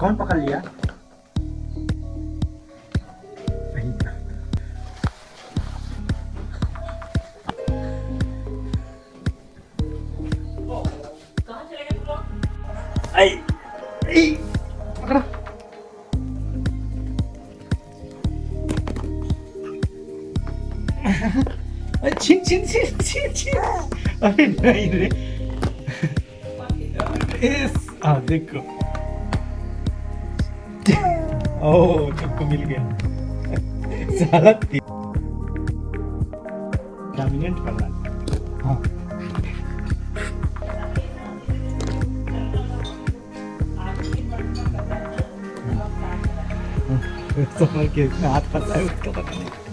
कौन पकड़ लिया? छिन छिन छिन छिन छिन। अरे नहीं रे इस आ देखो। ओ मिल गया। साला कर रहा है? हाँ। के हाथ फंसा है उसका पता नहीं।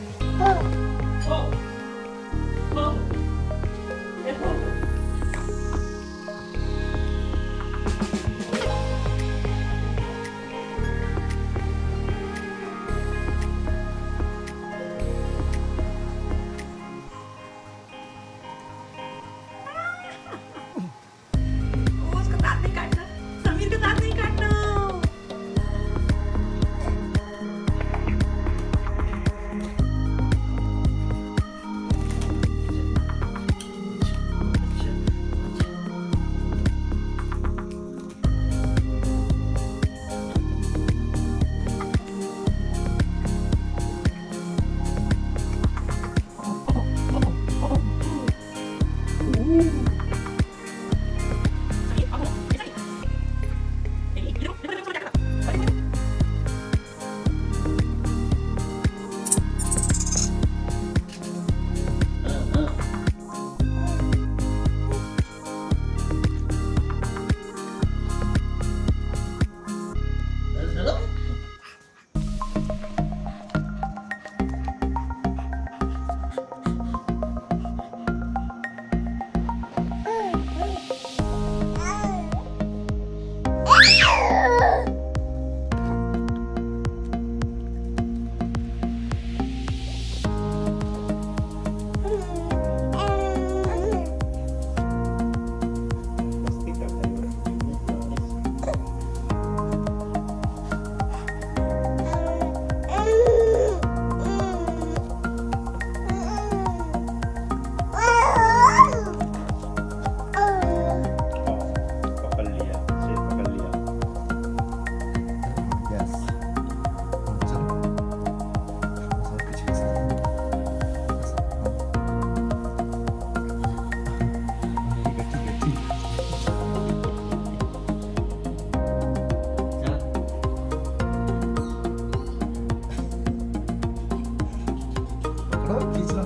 पकड़ो खींच लो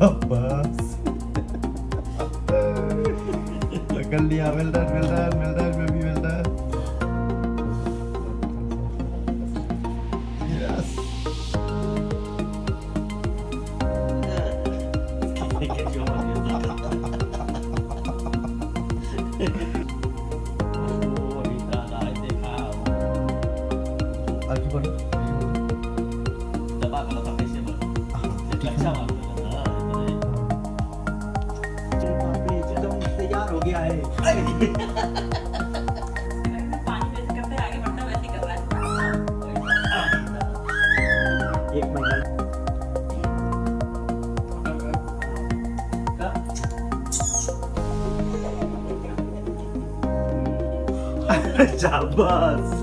हाँ बस पकड़ लिया well done well done well done baby well done एक महीना। शाबाश।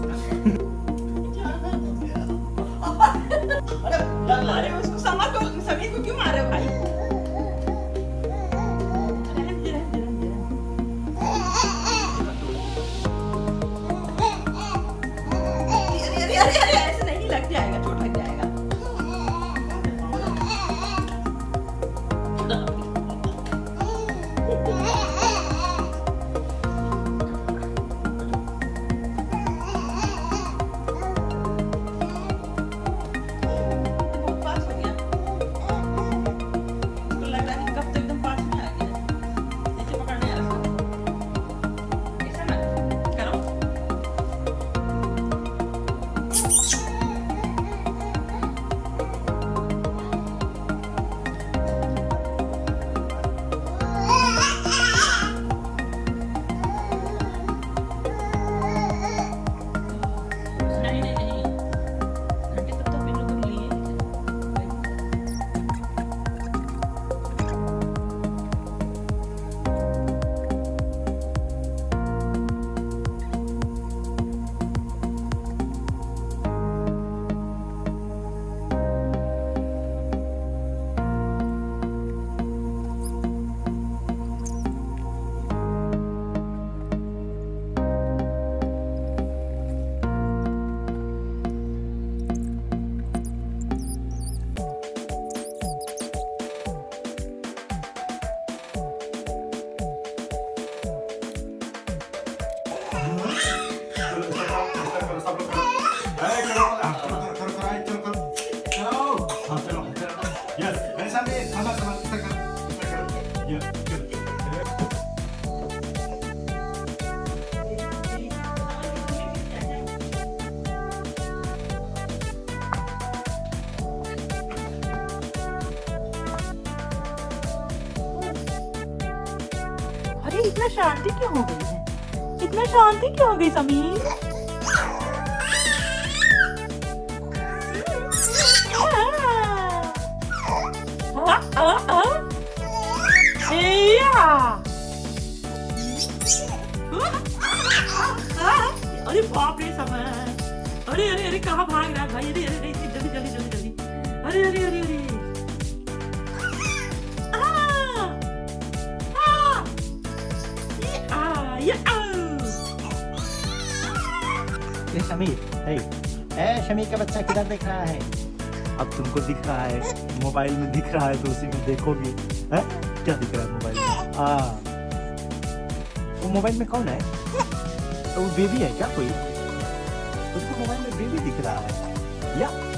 अरे इतना शांति क्यों हो गई है? इतना शांति क्यों हो गई समीर? अरे बाप रे समय अरे अरे अरे कहाँ भाग रहा है भाई अरे अरे अरे जल्दी जल्दी जल्दी जल्दी अरे अरे अरे अरे आ! आ! ये आ! ये आ! ये समीर हे ए शमीर का बच्चा किधर दिख रहा है अब तुमको दिख रहा है मोबाइल में दिख रहा है तो उसी में देखोगे हैं क्या दिख रहा है मोबाइल में? हाँ वो मोबाइल में कौन है? तो वो बेबी है क्या कोई? उसको मोबाइल में बेबी दिख रहा है। या।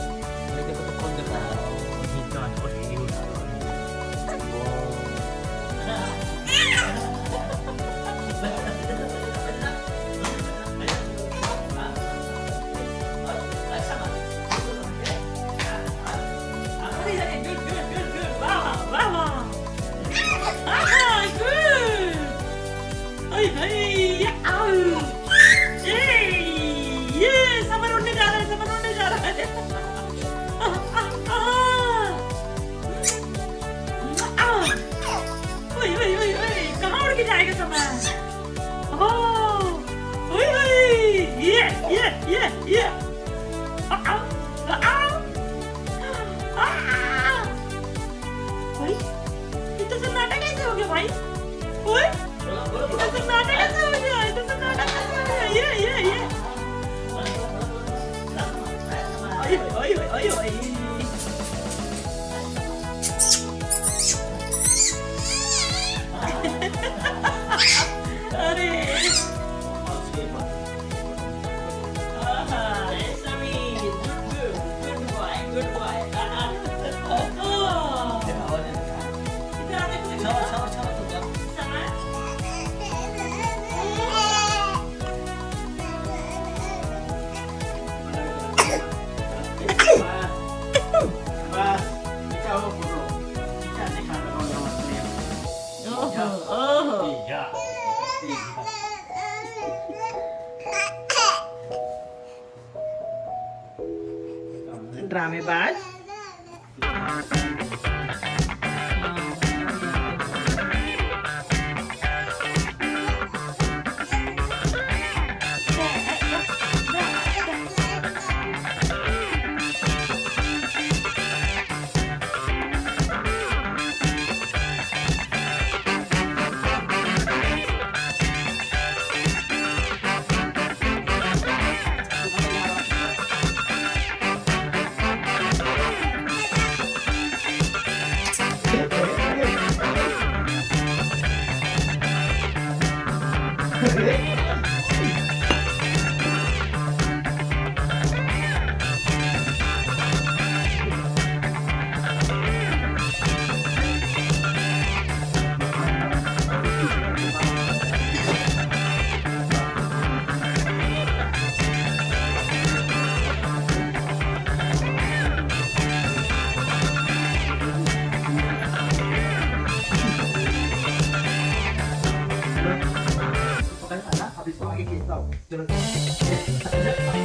ကြီးကြီးတော့ကျွန်တော်